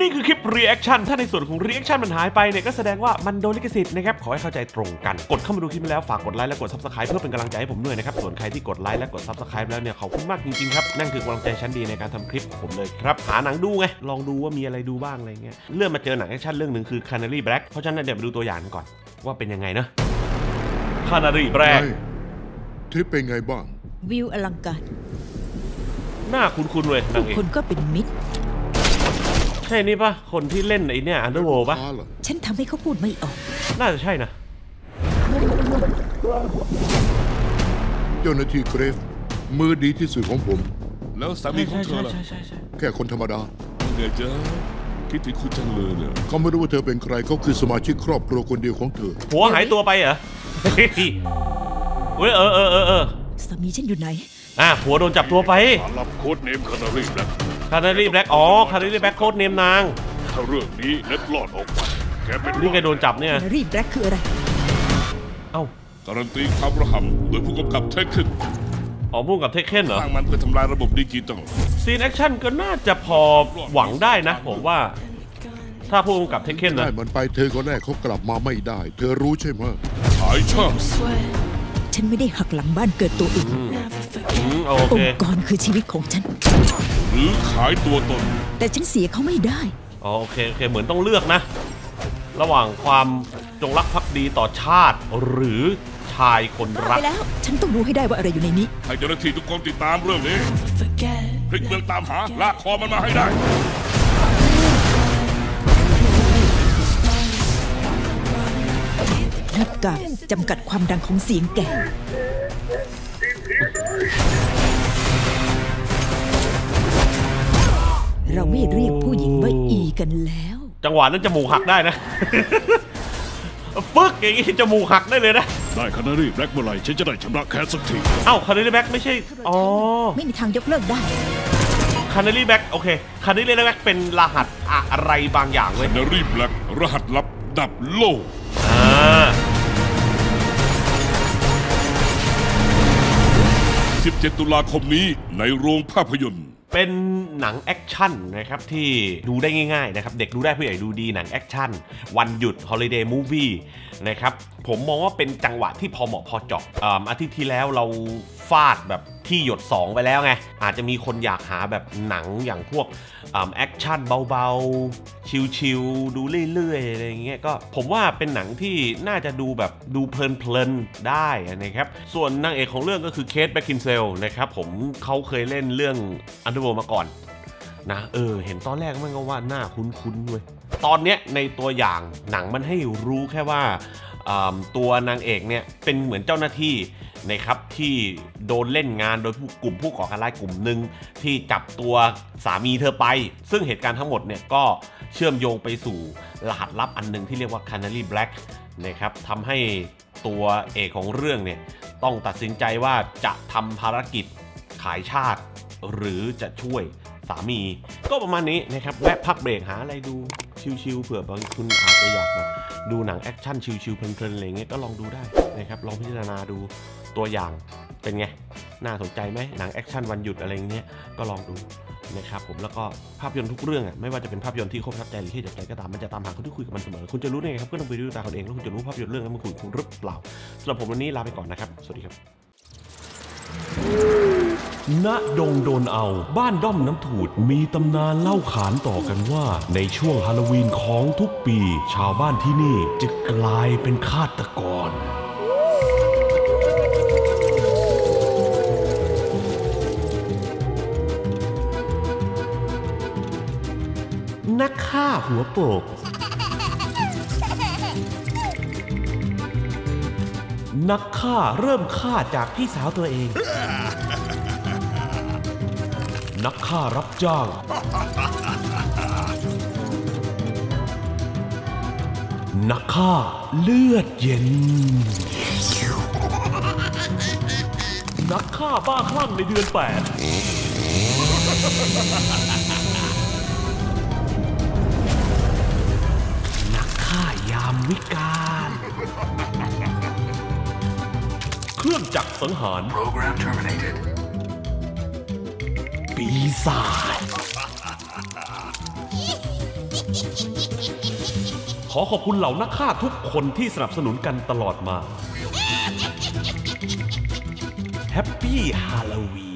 นี่คือคลิป reaction ถ้าในส่วนของ reaction มันหายไปเนี่ยก็แสดงว่ามันโดนลิขสิทธิ์นะครับ ขอให้เข้าใจตรงกัน กดเข้ามาดูคลิปนี้แล้วฝากกดไลค์และกด subscribe เพื่อเป็นกำลังใจให้ผมด้วยนะครับ ส่วนใครที่กดไลค์และกด subscribe แล้วเนี่ยขอบคุณมากจริงๆครับ นั่นคือกำลังใจชั้นดีในการทำคลิปของผมเลยครับ หาหนังดูไง ลองดูว่ามีอะไรดูบ้างอะไรเงี้ยเลื่อนมาเจอหนังแอคชั่นเรื่องหนึ่งคือ Canary Black เพราะฉะนั้นเดี๋ยวมาดูตัวอย่างกันก่อนว่าเป็นยังไงเนอะ Canary Black ไงทริปเป็นไงบ้างวิวอลังการหน้าคุ้นๆเลยนาทุงกเอกคนก็เป็นมิตรใช่นี่ปะคนที่เล่นไอ้เนี่ย Underworld ปะฟ้าเหรอฉันทำให้เขาพูดไม่ออก น่าจะใช่นะ เจ้าหน้าที่เกรฟ มือดีที่สุดของผม แล้วสามีของเธอล่ะใช่ใช่ใช่แค่คนธรรมดาไงจ๊ะคิดถึงคุณจังเลยเนี่ยเขาไม่รู้ว่าเธอเป็นใครเขาคือสมาชิกครอบครัวคนเดียวของเธอผัวหายตัวไปเหรอเฮ้ยเออเออเออเออสามีฉันอยู่ไหนอะผัวโดนจับตัวไปรับ codename Canary Black Canary Black อ๋อ Canary Black codename นางถ้าเรื่องนี้เน็ตรอดออกไปแกเป็นนี่ไงโดนจับเนี่ยนารี Black คืออะไร เอ้า การันตีความระห่ำโดยผู้กำกับเทคขึ้นอ๋อผู้กำกับ Taken เหรอ สร้างมันเพื่อทำลายระบบดิจิตอลซีนแอคชั่นก็น่าจะพอหวังได้นะผมว่า ถ้าผู้กำกับ Taken นะได้มันไปเธอคนแรกเขากลับมาไม่ได้ เธอรู้ใช่ไหมขายชาติฉันไม่ได้หักหลังบ้านเกิดตัวอื่นอืมโออเคงค์กรคือชีวิตของฉัน หรือขายตัวตน แต่ฉันเสียเขาไม่ได้ อ๋อโอเคโอเคเหมือนต้องเลือกนะ ระหว่างความจงรักภักดีต่อชาติหรือชายคนรัไปกแล้ว ฉันต้องรู้ให้ได้ว่าอะไรอยู่ในนี้ ให้เจ้าหน้าที่ทุกคนติดตามเรื่องนี้พลิกเมืองตามหาลากคอมันมาให้ได้ หน้ากากจำกัดความดังของเสียงแก่ เราไม่เรียกผู้หญิงว่าอีกันแล้ว จังหวะนั้นจมูกหักได้นะฟึกอย่างงี้จมูกหักได้เลยนะ ได้ Canary Black เมื่อไหร่ฉันจะได้ชำระแค้นสักทีเอ้า Canary Black ไม่ใช่ อ๋อ ไม่มีทางยกเลิกได้ Canary Black โอเค Canary Black เป็นรหัสอะไรบางอย่างเว้ยนารี Black รหัสลับดับโลกอ่า17 ตุลาคมนี้ในโรงภาพยนตร์ เป็นหนังแอคชั่นนะครับที่ดูได้ง่ายๆนะครับเด็กดูได้ผู้ใหญ่ดูดีหนังแอคชั่นวันหยุด holiday movie นะครับผมมองว่าเป็นจังหวะที่พอเหมาะพอเจาะอ่าอาทิตย์ที่แล้วเราฟาดแบบ ธี่หยด 2 ไปแล้วไง อาจจะมีคนอยากหาแบบหนังอย่างพวกแอคชั่นเบาๆ ชิลๆ ดูเรื่อยๆ อะไรเงี้ยก็ผมว่าเป็นหนังที่น่าจะดูแบบดูเพลินๆ ได้นะครับ ส่วนนางเอกของเรื่องก็คือ Kate Beckinsale นะครับผมเขาเคยเล่นเรื่อง Underworld มาก่อนนะเออ เห็นตอนแรกมันก็ว่าหน้าคุ้นๆเว้ยตอนเนี้ยในตัวอย่างหนังมันให้รู้แค่ว่า ตัวนางเอกเนี่ยเป็นเหมือนเจ้าหน้าที่นะครับที่โดนเล่นงานโดยผู้กลุ่มผู้ก่อการร้ายกลุ่มหนึ่งที่จับตัวสามีเธอไป ซึ่งเหตุการณ์ทั้งหมดเนี่ยก็เชื่อมโยงไปสู่รหัสลับอันหนึงที่เรียกว่า Canary Black นะครับทำให้ตัวเอกของเรื่องเนี่ยต้องตัดสินใจว่าจะทำภารกิจขายชาติ หรือจะช่วยสามี ก็ประมาณนี้นะครับแวะพักเบรกหาอะไรดู ชิวๆเผื่อบางคุณอาจจะอยากแบบดูหนังแอคชั่นชิวๆเพลินๆอะไรเงี้ยก็ลองดูได้นะครับลองพิจารณาดูตัวอย่างเป็นไง น่าสนใจไหมหนังแอคชั่นวันหยุดอะไรเงี้ยก็ลองดูนะครับผมแล้วก็ภาพยนตร์ทุกเรื่องอะไม่ว่าจะเป็นภาพยนตร์ที่ครบทับใจหรือที่จับใจก็ตามมันจะตามหาคนที่คุยกับมันเสมอคุณจะรู้ได้ไงครับก็ต้องไปดูตาคนเองแล้วคุณจะรู้ภาพยนตร์เรื่องนั้นมันคุยคุณหรือเปล่าสำหรับผมวันนี้ลาไปก่อนนะครับ สวัสดีครับ ณดงโดนเอาบ้านด้อมน้ำถูดมีตำนานเล่าขานต่อกันว่า ในช่วงฮาโลวีนของทุกปี ชาวบ้านที่นี่จะกลายเป็นฆาตกรนักฆ่าหัวโปก นักฆ่าเริ่มฆ่าจากพี่สาวตัวเอง นักฆ่ารับจ้าง นักฆ่าเลือดเย็น นักฆ่าบ้าคลั่งในเดือนแปดนักฆ่ายามวิกาลเครื่องจักรสังหาร Program terminated. ปีศาจ ขอขอบคุณเหล่านักฆ่าทุกคนที่สนับสนุนกันตลอดมา Happy Halloween